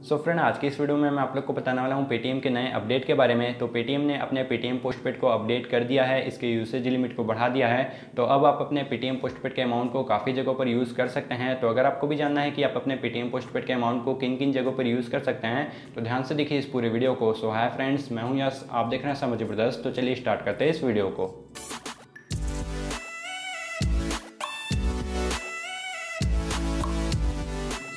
सो so friend आज की इस वीडियो में मैं आप लोग को बताने वाला हूँ पेटीएम के नए अपडेट के बारे में। तो पेटीएम ने अपने पेटीएम पोस्टपेड को अपडेट कर दिया है, इसके यूसेज लिमिट को बढ़ा दिया है। तो अब आप अपने पेटीएम पोस्टपेड के अमाउंट को काफ़ी जगहों पर यूज़ कर सकते हैं। तो अगर आपको भी जानना है कि आप अपने पेटीएम पोस्टपेड के अमाउंट को किन किन जगहों पर यूज़ कर सकते हैं तो ध्यान से देखिए इस पूरे वीडियो को। सो हाय फ्रेंड्स मैं हूँ यस आप देख रहे हैं समझ ज़बरदस्त तो चलिए स्टार्ट करते हैं इस वीडियो को।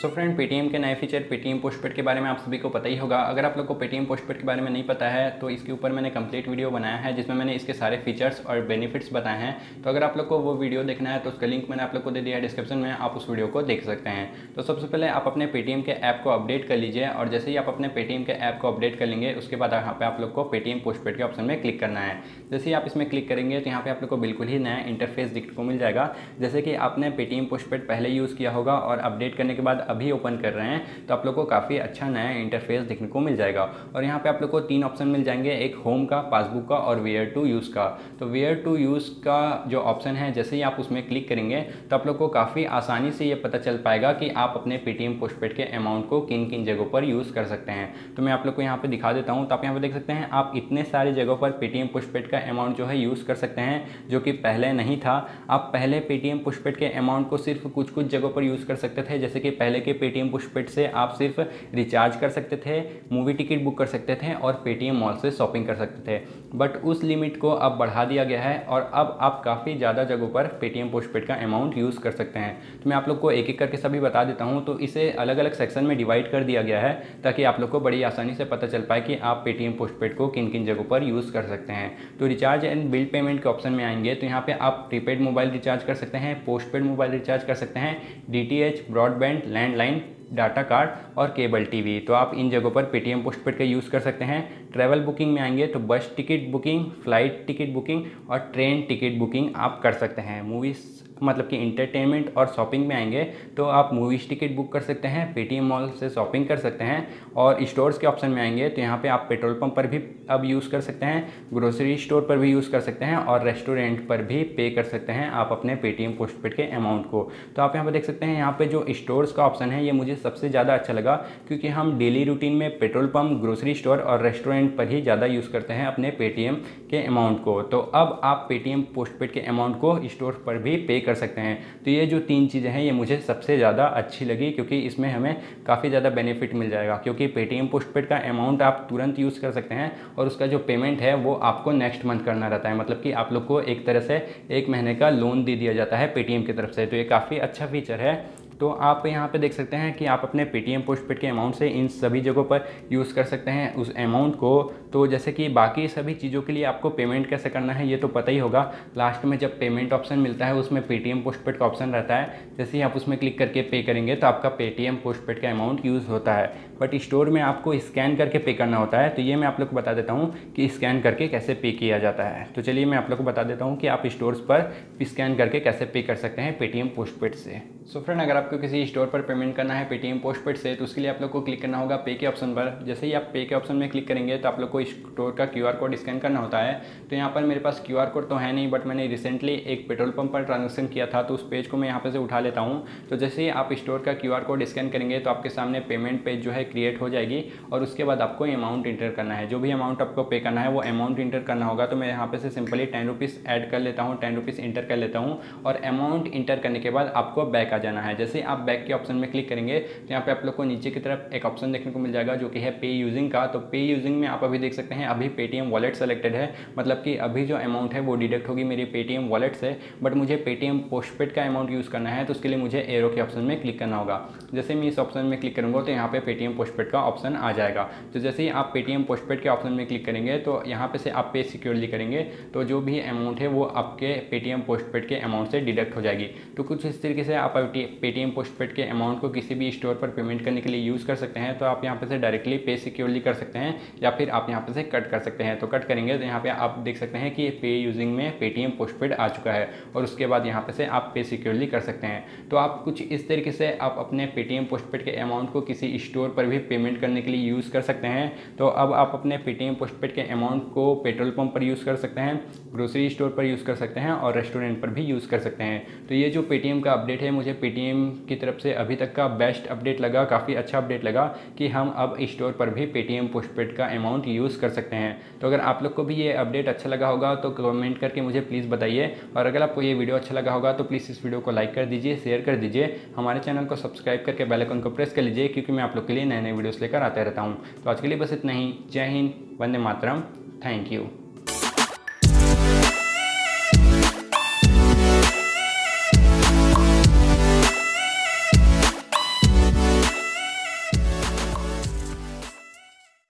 सो फ्रेंड पेटीएम के नए फीचर पेटीएम पोस्टपेड के बारे में आप सभी को पता ही होगा। अगर आप लोग को पेटीएम पोस्टपेड के बारे में नहीं पता है तो इसके ऊपर मैंने कंप्लीट वीडियो बनाया है, जिसमें मैंने इसके सारे फीचर्स और बेनिफिट्स बताए हैं। तो अगर आप लोग को वो वीडियो देखना है तो उसका लिंक मैंने आप लोग को दे दिया है डिस्क्रिप्शन में, आप उस वीडियो को देख सकते हैं। तो सबसे पहले आप अपने पेटीएम के ऐप को अपडेट कर लीजिए, और जैसे ही आप अपने पेटीएम के ऐप को अपडेट कर लेंगे, उसके बाद यहाँ पर आप लोग को पेटीएम पोस्टपेड के ऑप्शन में क्लिक करना है। जैसे ही आप इसमें क्लिक करेंगे तो यहाँ पर आप लोग को बिल्कुल ही नया इंटरफेस दिखने को मिल जाएगा। जैसे कि आपने पेटीएम पोस्टपेड पहले यूज़ किया होगा, और अपडेट करने के बाद अभी ओपन कर रहे हैं तो आप लोग को काफ़ी अच्छा नया इंटरफेस देखने को मिल जाएगा। और यहाँ पे आप लोग को तीन ऑप्शन मिल जाएँगे, एक होम का पासबुक का और वेयर टू यूज़ का। तो वेयर टू यूज़ का जो ऑप्शन है, जैसे ही आप उसमें क्लिक करेंगे तो आप लोग को काफ़ी आसानी से ये पता चल पाएगा कि आप अपने पेटीएम पोस्टपेड के अमाउंट को किन किन जगहों पर यूज़ कर सकते हैं। तो मैं आप लोग को यहाँ पर दिखा देता हूँ तो आप यहाँ पर देख सकते हैं, आप इतने सारे जगहों पर पेटीएम पोस्टपेड का अमाउंट जो है यूज़ कर सकते हैं, जो कि पहले नहीं था। आप पहले पेटीएम पोस्टपेड के अमाउंट को सिर्फ़ कुछ कुछ जगहों पर यूज़ कर सकते थे, जैसे कि पहले के पेटीएम पोस्टपेड से आप सिर्फ़ रिचार्ज कर सकते थे मूवी टिकट बुक कर सकते थे और पेटीएम मॉल से शॉपिंग कर सकते थे। बट उस लिमिट को अब बढ़ा दिया गया है और अब आप काफ़ी ज़्यादा जगहों पर पेटीएम पोस्टपेड का अमाउंट यूज़ कर सकते हैं। तो मैं आप लोग को एक एक करके सभी बता देता हूँ तो इसे अलग अलग सेक्शन में डिवाइड कर दिया गया है, ताकि आप लोग को बड़ी आसानी से पता चल पाए कि आप पेटीएम पोस्टपेड को किन किन जगहों पर यूज़ कर सकते हैं। तो रिचार्ज एंड बिल पेमेंट के ऑप्शन में आएँगे तो यहाँ पर आप प्रीपेड मोबाइल रिचार्ज कर सकते हैं पोस्टपेड मोबाइल रिचार्ज कर सकते हैं DTH broadband landline data card और केबल टीवी तो आप इन जगहों पर पेटीएम पोस्टपेड का यूज़ कर सकते हैं। ट्रैवल बुकिंग में आएँगे तो bus ticket booking flight ticket booking और ट्रेन टिकट बुकिंग आप कर सकते हैं। मूवीज़ मतलब कि इंटरटेनमेंट और शॉपिंग में आएँगे तो आप मूवीज़ टिकट बुक कर सकते हैं पेटीएम मॉल से शॉपिंग कर सकते हैं और स्टोर्स के ऑप्शन में आएँगे तो यहाँ पे आप पेट्रोल पंप पर भी अब यूज़ कर सकते हैं ग्रोसरी स्टोर पर भी यूज़ कर सकते हैं और रेस्टोरेंट पर भी पे कर सकते हैं आप अपने पेटीएम पोस्टपेड के अमाउंट को। तो आप यहाँ पर देख सकते हैं, यहाँ पर जो स्टोर्स का ऑप्शन है, ये मुझे सबसे ज़्यादा अच्छा लगा, क्योंकि हम डेली रूटीन में पेट्रोल पम्प ग्रोसरी स्टोर और रेस्टोरेंट पर ही ज़्यादा यूज़ करते हैं अपने पेटीएम के अमाउंट को। तो अब आप पेटीएम पोस्टपेड के अमाउंट को स्टोर पर भी पे कर सकते हैं। तो ये जो तीन चीज़ें हैं, ये मुझे सबसे ज़्यादा अच्छी लगी क्योंकि इसमें हमें काफ़ी ज़्यादा बेनिफिट मिल जाएगा। क्योंकि पेटीएम पोस्टपेड का अमाउंट आप तुरंत यूज़ कर सकते हैं और उसका जो पेमेंट है, वो आपको नेक्स्ट मंथ करना रहता है। मतलब कि आप लोग को एक तरह से एक महीने का लोन दे दिया जाता है पेटीएम की तरफ़ से। तो ये काफ़ी अच्छा फीचर है तो आप यहाँ पे देख सकते हैं कि आप अपने पेटीएम पोस्टपेड के अमाउंट से इन सभी जगहों पर यूज़ कर सकते हैं उस अमाउंट को। तो जैसे कि बाकी सभी चीज़ों के लिए आपको पेमेंट कैसे करना है, ये तो पता ही होगा। लास्ट में जब पेमेंट ऑप्शन मिलता है, उसमें पेटीएम पोस्टपेड का ऑप्शन रहता है। जैसे ही आप उसमें क्लिक करके पे करेंगे तो आपका पेटीएम पोस्टपेड का अमाउंट यूज़ होता है। बट स्टोर में आपको स्कैन करके पे करना होता है। तो ये मैं आप लोग को बता देता हूँ कि स्कैन करके कैसे पे किया जाता है। तो चलिए मैं आप लोग को बता देता हूँ कि आप स्टोर्स पर स्कैन करके कैसे पे कर सकते हैं पेटीएम पोस्टपेड से। सो so फ्रेंड अगर आपको किसी स्टोर पर पेमेंट करना है, पेटीएम पोस्टपेड से तो उसके लिए आप लोग को क्लिक करना होगा पे के ऑप्शन पर। जैसे ही आप पे के ऑप्शन में क्लिक करेंगे तो आप लोग को स्टोर का क्यूआर कोड स्कैन करना होता है। तो यहाँ पर मेरे पास क्यूआर कोड तो है नहीं, बट मैंने रिसेंटली एक पेट्रोल पंप पर ट्रांजेक्शन किया था तो उस पेज को मैं यहाँ पर से उठा लेता हूँ। तो जैसे ही आप स्टोर का क्यूआर कोड स्कैन करेंगे तो आपके सामने पेमेंट पेज जो है क्रिएट हो जाएगी, और उसके बाद आपको अमाउंट इंटर करना है। जो भी अमाउंट आपको पे करना है, वो अमाउंट इंटर करना होगा। तो मैं यहाँ पे से सिंपली टेन रुपीज़ ऐड कर लेता हूँ टेन रुपीज़ इंटर कर लेता हूँ, और अमाउंट इंटर करने के बाद आपको बैक आ जाना है। जैसे आप बैक के ऑप्शन में क्लिक करेंगे तो यहाँ पे आप लोग को नीचे की तरफ़ एक ऑप्शन देखने को मिल जाएगा जो कि है पे यूजिंग का। तो पे यूजिंग में आप अभी देख सकते हैं, अभी पेटीएम वॉलेट सेलेक्टेड है। मतलब कि अभी जो अमाउंट है वो डिडक्ट होगी मेरी पेटीएम वॉलेट से बट मुझे पेटीएम पोस्टपेड का अमाउंट यूज़ करना है तो उसके लिए मुझे एरो के ऑप्शन में क्लिक करना होगा। जैसे मैं इस ऑप्शन में क्लिक करूँगा तो यहाँ पे पेटीएम पोस्टपेड का ऑप्शन आ जाएगा। तो जैसे ही आप पेटीएम पोस्टपेड के ऑप्शन में क्लिक करेंगे तो यहाँ पे से आप पे सिक्योरली करेंगे तो जो भी अमाउंट है वो आपके पेटीएम पोस्टपेड के अमाउंट से डिडक्ट हो जाएगी। तो कुछ इस तरीके से आप पेटीएम पोस्टपेड के अमाउंट को किसी भी स्टोर पर पेमेंट करने के लिए यूज़ कर सकते हैं तो आप यहाँ पे से डायरेक्टली पे सिक्योरली कर सकते हैं, या फिर आप यहाँ पे से कट कर सकते हैं। तो कट करेंगे तो यहाँ पे आप देख सकते हैं कि पे यूजिंग में पेटीएम पोस्टपेड आ चुका है, और उसके बाद यहाँ पे से आप पे सिक्योरली कर सकते हैं। तो आप कुछ इस तरीके से आप अपने पेटीएम पोस्टपेड के अमाउंट को किसी स्टोर पर भी पेमेंट करने के लिए यूज़ कर सकते हैं। तो अब आप अपने पेटीएम पोस्टपेड के अमाउंट को पेट्रोल पंप पर यूज़ कर सकते हैं ग्रोसरी स्टोर पर यूज़ कर सकते हैं, और रेस्टोरेंट पर भी यूज़ कर सकते हैं। तो ये जो पेटीएम का अपडेट है, मुझे पेटीएम की तरफ़ से अभी तक का बेस्ट अपडेट लगा, काफ़ी अच्छा अपडेट लगा कि हम अब स्टोर पर भी पेटीएम पोस्टपेड का अमाउंट यूज़ कर सकते हैं। तो अगर आप लोग को भी ये अपडेट अच्छा लगा होगा तो कमेंट करके मुझे प्लीज़ बताइए। और अगर आपको ये वीडियो अच्छा लगा होगा तो प्लीज़ इस वीडियो को लाइक कर दीजिए शेयर कर दीजिए। हमारे चैनल को सब्सक्राइब करके बेलाइकन को प्रेस कर लीजिए, क्योंकि मैं आप लोग के लिए नए नए वीडियोज़ लेकर आते रहता हूँ। तो आज के लिए बस इतना ही। जय हिंद, वंदे मातरम। Thank you